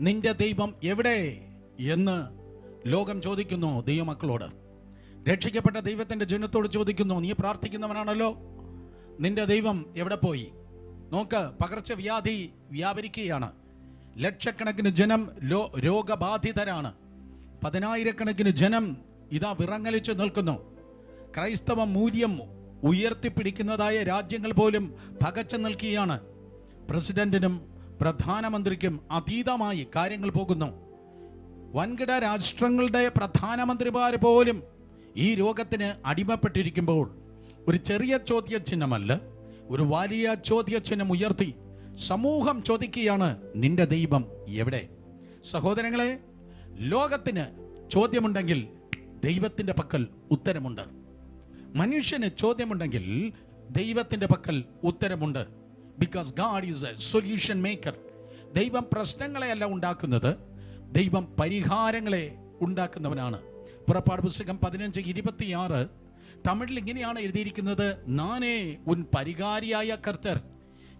നിന്റെ ദൈവം എവിടെ എന്ന് ലോകം ചോദിക്കുന്നു ദൈവമക്കളോട്. രക്ഷിക്കപ്പെട്ട ദൈവത്തിന്റെ ജനത്തോട് ചോദിക്കുന്നു നീ പ്രാർത്ഥിക്കുന്നവനാണല്ലോ? നിന്റെ ദൈവം എവിടെ പോയി? നോക്ക് പകർച്ചവ്യാധി വ്യാപരിക്കുകയാണ്. ലക്ഷക്കണക്കിന് ജനം ലോ രോഗബാധിതരാണ്. പതിനായിരക്കണക്കിന് ജനം ഇതാ വിറങ്ങലിച്ചു നിൽക്കുന്നു. ക്രൈസ്തവ മൂല്യം ഉയർത്തിപ്പിടിക്കുന്നതായ രാജ്യങ്ങൾ പോലും പകച്ചു നിൽക്കുകയാണ്. പ്രസിഡന്റിനും പ്രധാനമന്ത്രിക്കും അതീതമായി കാര്യങ്ങൾ പോകുന്നു. വൻകിട രാഷ്ട്രങ്ങളുടെ പ്രധാനമന്ത്രിമാർ പോലും ഈ രോഗത്തിന് അടിമപ്പെട്ടിരിക്കുമ്പോൾ ഒരു ചെറിയ ചോദ്യചിഹ്നമല്ല ഒരു വലിയ ചോദ്യചിഹ്നം ഉയർത്തി സമൂഹം ചോദിക്കുകയാണ് നിന്റെ ദൈവം എവിടെ? സഹോദരങ്ങളെ ലോകത്തിന് ചോദ്യമുണ്ടെങ്കിൽ ദൈവത്തിന്റെ പക്കൽ ഉത്തരമുണ്ട്. മനുഷ്യന് ചോദ്യമുണ്ടെങ്കിൽ ദൈവത്തിന്റെ പക്കൽ ഉത്തരമുണ്ട്. Because God is a solution maker ദൈവം പ്രശ്നങ്ങളെയല്ല ഉണ്ടാക്കുന്നത്. ദൈവം പരിഹാരങ്ങളെ ഉണ്ടാക്കുന്നവനാണ്. പുറപ്പാട് പുസ്തകം പതിനഞ്ച് ഇരുപത്തിയാറ്. തമിഴിൽ ഇങ്ങനെയാണ് എഴുതിയിരിക്കുന്നത് നാനേ ഉൻ പരിഹാരിയായ കർത്തർ.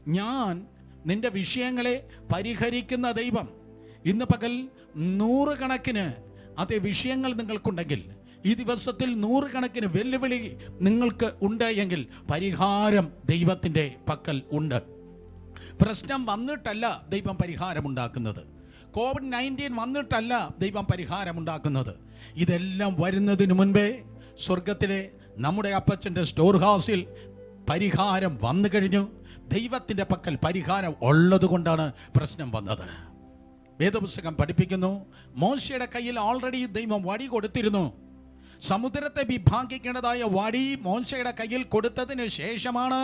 ഞാൻ നിന്റെ വിഷയങ്ങളെ പരിഹരിക്കുന്ന ദൈവം. ഇന്ന് പകൽ നൂറുകണക്കിന് അതേ വിഷയങ്ങൾ നിങ്ങൾക്കുണ്ടെങ്കിൽ ഈ ദിവസത്തിൽ നൂറുകണക്കിന് വെല്ലുവിളി നിങ്ങൾക്ക് ഉണ്ട് എങ്കിൽ പരിഹാരം ദൈവത്തിന്റെ പക്കൽ ഉണ്ട്. പ്രശ്നം വന്നിട്ടല്ല ദൈവം പരിഹാരമുണ്ടാക്കുന്നത് കോവിഡ് നയന്റീൻ വന്നിട്ടല്ല ദൈവം പരിഹാരമുണ്ടാക്കുന്നത് ഇതെല്ലാം വരുന്നതിന് മുൻപേ സ്വർഗത്തിലെ നമ്മുടെ അപ്പച്ചന്റെ സ്റ്റോർ ഹൗസിൽ പരിഹാരം വന്നു കഴിഞ്ഞു. ദൈവത്തിന്റെ പക്കൽ പരിഹാരം ഉള്ളതുകൊണ്ടാണ് പ്രശ്നം വന്നത്. വേദപുസ്തകം പഠിപ്പിക്കുന്നു. മോശയുടെ കയ്യിൽ ഓൾറെഡി ദൈവം വടി കൊടുത്തിരുന്നു. സമുദ്രത്തെ വിഭാഗിക്കേണ്ടതായ വടി മോശയുടെ കയ്യിൽ കൊടുത്തതിന് ശേഷമാണ്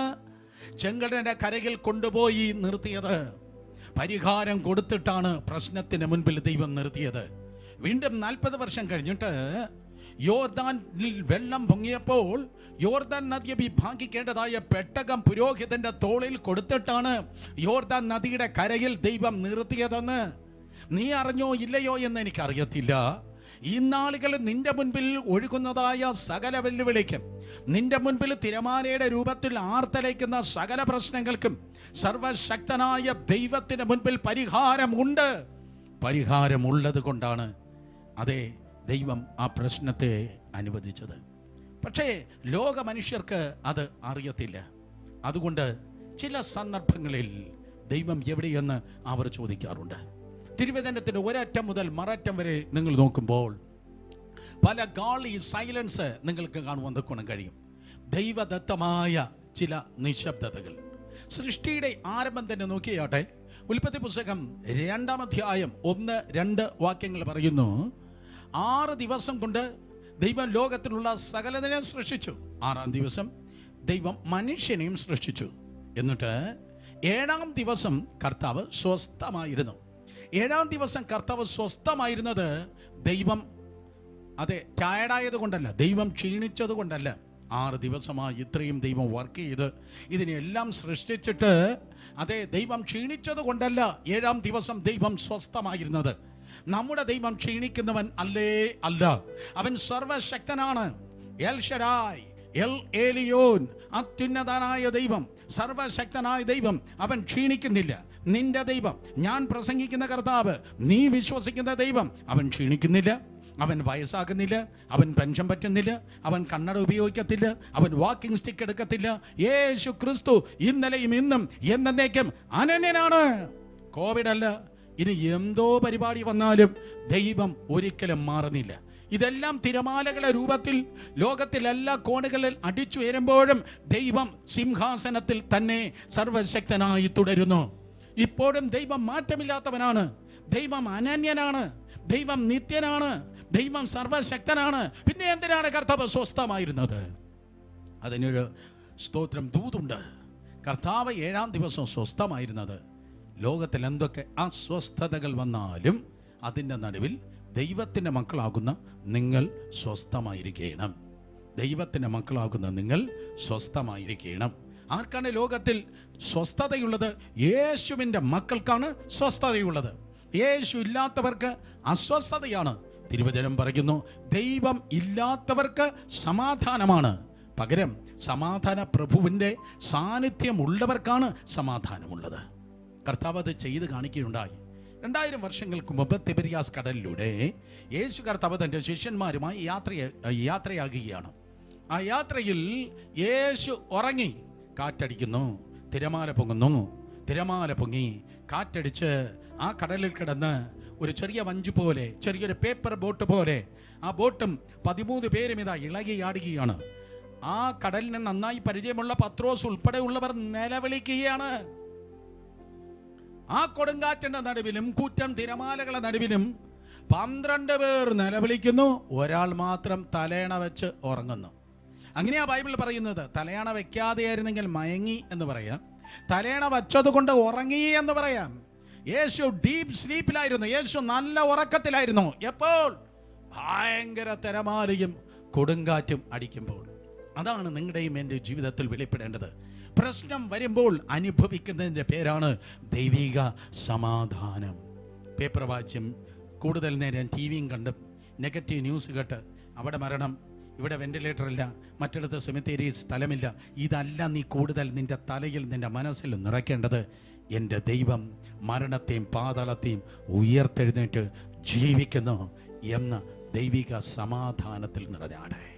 ചെങ്കടന്റെ കരയിൽ കൊണ്ടുപോയി നിർത്തിയത്. പരിഹാരം കൊടുത്തിട്ടാണ് പ്രശ്നത്തിന് മുൻപിൽ ദൈവം നിർത്തിയത്. വീണ്ടും നാൽപ്പത് വർഷം കഴിഞ്ഞിട്ട് യോർദാനിൽ വെള്ളം പൊങ്ങിയപ്പോൾ യോർദാൻ നദിയെ വിഭാഗിക്കേണ്ടതായ പെട്ടകം പുരോഹിതന്റെ തോളിൽ കൊടുത്തിട്ടാണ് യോർദാൻ നദിയുടെ കരയിൽ ദൈവം നിർത്തിയതെന്ന് നീ അറിഞ്ഞോ ഇല്ലയോ എന്ന് എനിക്കറിയത്തില്ല. ഈ നാളുകൾ നിന്റെ മുൻപിൽ ഒഴുകുന്നതായ സകല വെല്ലുവിളിക്കും. നിന്റെ മുൻപിൽ തിരമാലയുടെ രൂപത്തിൽ ആർത്തലയ്ക്കുന്ന സകല പ്രശ്നങ്ങൾക്കും സർവശക്തനായ ദൈവത്തിന്റെ മുൻപിൽ പരിഹാരമുണ്ട്. പരിഹാരമുള്ളത് കൊണ്ടാണ് അതെ ദൈവം ആ പ്രശ്നത്തെ അനുവദിച്ചത്. പക്ഷേ ലോക മനുഷ്യർക്ക് അത് അറിയത്തില്ല. അതുകൊണ്ട് ചില സന്ദർഭങ്ങളിൽ ദൈവം എവിടെയെന്ന് അവർ ചോദിക്കാറുണ്ട്. തിരുവേദനത്തിന്റെ ഒരറ്റം മുതൽ മററ്റം വരെ നിങ്ങൾ നോക്കുമ്പോൾ പല ഗാളി സൈലൻസ് നിങ്ങൾക്ക് കാണുവാൻ കാണാൻ കഴിയും. ദൈവദത്തമായ ചില നിശബ്ദതകൾ. സൃഷ്ടിയുടെ ആരംഭം തന്നെ നോക്കിയാട്ടെ. ഉൽപ്പത്തി പുസ്തകം രണ്ടാം അധ്യായം ഒന്ന് രണ്ട് വാക്യങ്ങൾ പറയുന്നു ആറ് ദിവസം കൊണ്ട് ദൈവം ലോകത്തിലുള്ള സകലതിനെ സൃഷ്ടിച്ചു. ആറാം ദിവസം ദൈവം മനുഷ്യനെയും സൃഷ്ടിച്ചു. എന്നിട്ട് ഏഴാം ദിവസം കർത്താവ് സ്വസ്ഥമായിരുന്നു. ഏഴാം ദിവസം കർത്താവ് സ്വസ്ഥമായിരുന്നത് ദൈവം അതെ ടയർഡായത് കൊണ്ടല്ല ദൈവം ക്ഷീണിച്ചത് കൊണ്ടല്ല ആറ് ദിവസമായി ഇത്രയും ദൈവം വർക്ക് ചെയ്ത് ഇതിനെല്ലാം സൃഷ്ടിച്ചിട്ട് അതെ ദൈവം ക്ഷീണിച്ചത് കൊണ്ടല്ല ഏഴാം ദിവസം ദൈവം സ്വസ്ഥമായിരുന്നത്. നമ്മുടെ ദൈവം ക്ഷീണിക്കുന്നവൻ അല്ലേ അല്ല? അവൻ സർവശക്തനാണ്. എൽ ഷഡായ് എൽ ഏലിയോൻ അത്യുന്നതനായ ദൈവം സർവശക്തനായ ദൈവം അവൻ ക്ഷീണിക്കുന്നില്ല. നിന്റെ ദൈവം ഞാൻ പ്രസംഗിക്കുന്ന കർത്താവ് നീ വിശ്വസിക്കുന്ന ദൈവം അവൻ ക്ഷീണിക്കുന്നില്ല. അവൻ വയസ്സാകുന്നില്ല അവൻ പെൻഷൻ പറ്റുന്നില്ല അവൻ കണ്ണട ഉപയോഗിക്കത്തില്ല അവൻ വാക്കിംഗ് സ്റ്റിക്ക് എടുക്കത്തില്ല. യേശു ക്രിസ്തു ഇന്നലെയും ഇന്നും എന്നേക്കും അനന്യനാണ്. കോവിഡ് അല്ല ഇനി എന്തോ പരിപാടി വന്നാലും ദൈവം ഒരിക്കലും മാറുന്നില്ല. ഇതെല്ലാം തിരമാലകളെ രൂപത്തിൽ ലോകത്തിൽ എല്ലാ കോണുകളിൽ അടിച്ചുയരുമ്പോഴും ദൈവം സിംഹാസനത്തിൽ തന്നെ സർവശക്തനായി തുടരുന്നു. ഇപ്പോഴും ദൈവം മാറ്റമില്ലാത്തവനാണ്. ദൈവം അനന്യനാണ്. ദൈവം നിത്യനാണ്. ദൈവം സർവശക്തനാണ്. പിന്നെ എന്തിനാണ് കർത്താവ് സ്വസ്ഥമായിരുന്നത്? അതിനൊരു സ്തോത്രം ദൂതുണ്ട്. കർത്താവ് ഏഴാം ദിവസം സ്വസ്ഥമായിരുന്നത്. ലോകത്തിൽ എന്തൊക്കെ അസ്വസ്ഥതകൾ വന്നാലും അതിന്റെ നടുവിൽ ദൈവത്തിന്റെ മക്കളാകുന്ന നിങ്ങൾ സ്വസ്ഥമായിരിക്കണം. ദൈവത്തിന്റെ മക്കളാകുന്ന നിങ്ങൾ സ്വസ്ഥമായിരിക്കണം. ആർക്കാണ് ലോകത്തിൽ സ്വസ്ഥതയുള്ളത്? യേശുവിന്റെ മക്കൾക്കാണ് സ്വസ്ഥതയുള്ളത്. യേശു ഇല്ലാത്തവർക്ക് അസ്വസ്ഥതയാണ്. തിരുവചനം പറയുന്നു ദൈവം ഇല്ലാത്തവർക്ക് സമാധാനമാണ്. പകരം സമാധാന പ്രഭുവിന്റെ സാന്നിധ്യമുള്ളവർക്കാണ് സമാധാനമുള്ളത്. കർത്താവ് അത് ചെയ്ത് കാണിക്കുകയുണ്ടായി. രണ്ടായിരം വർഷങ്ങൾക്ക് മുമ്പ് തിബരിയാസ് കടലിലൂടെ യേശു കർത്താവ് തന്റെ ശിഷ്യന്മാരുമായി യാത്ര യാത്രയാകുകയാണ്. ആ യാത്രയിൽ യേശു ഉറങ്ങി കാറ്റടിക്കുന്നു തിരമാല പൊങ്ങുന്നു തിരമാല പൊങ്ങി കാറ്റടിച്ച് ആ കടലിൽ കിടന്ന് ഒരു ചെറിയ വഞ്ചു പോലെ ചെറിയൊരു പേപ്പർ ബോട്ട് പോലെ ആ ബോട്ടും പതിമൂന്ന് പേരും ഇതാ ഇളകിയാടുകയാണ് ആ കടലിനെ നന്നായി പരിചയമുള്ള പത്രോസ് ഉൾപ്പെടെയുള്ളവർ നിലവിളിക്കുകയാണ്. ആ കൊടുങ്കാറ്റിന്റെ നടുവിലും കൂറ്റൻ തിരമാലകളുടെ നടുവിലും പന്ത്രണ്ട് പേർ നിലവിളിക്കുന്നു. ഒരാൾ മാത്രം തലേണ വെച്ച് ഉറങ്ങുന്നു. അങ്ങനെയാ ബൈബിൾ പറയുന്നത്. തലയണ വെക്കാതെയായിരുന്നെങ്കിൽ മയങ്ങി എന്ന് പറയാം. തലേണ വച്ചത് കൊണ്ട് ഉറങ്ങി എന്ന് പറയാം. യേശു ഡീപ് സ്ലീപ്പിലായിരുന്നു. യേശു നല്ല ഉറക്കത്തിലായിരുന്നു. എപ്പോൾ? ഭയങ്കര തിരമാലയും കൊടുങ്കാറ്റും അടിക്കുമ്പോൾ. അതാണ് നിങ്ങളുടെയും എന്റെ ജീവിതത്തിൽ വെളിപ്പെടേണ്ടത്. പ്രശ്നം വരുമ്പോൾ അനുഭവിക്കുന്നതിന്റെ പേരാണ് ദൈവിക സമാധാനം. പേപ്പർ വാച്ചും കൂടുതൽ നേരം ടി വിയും കണ്ട് നെഗറ്റീവ് ന്യൂസ് കേട്ട് അവിടെ മരണം ഇവിടെ വെന്റിലേറ്റർ ഇല്ല മറ്റിടത്ത് സെമിത്തേരി സ്ഥലമില്ല ഇതല്ല നീ കൂടുതൽ നിന്റെ തലയിൽ നിന്റെ മനസ്സിൽ നിറയ്ക്കേണ്ടത് എന്റെ ദൈവം മരണത്തെയും പാതാളത്തെയും ഉയർത്തെഴുന്നേറ്റ് ജീവിക്കുന്നു എന്ന ദൈവിക സമാധാനത്തിൽ നിറഞ്ഞാടേ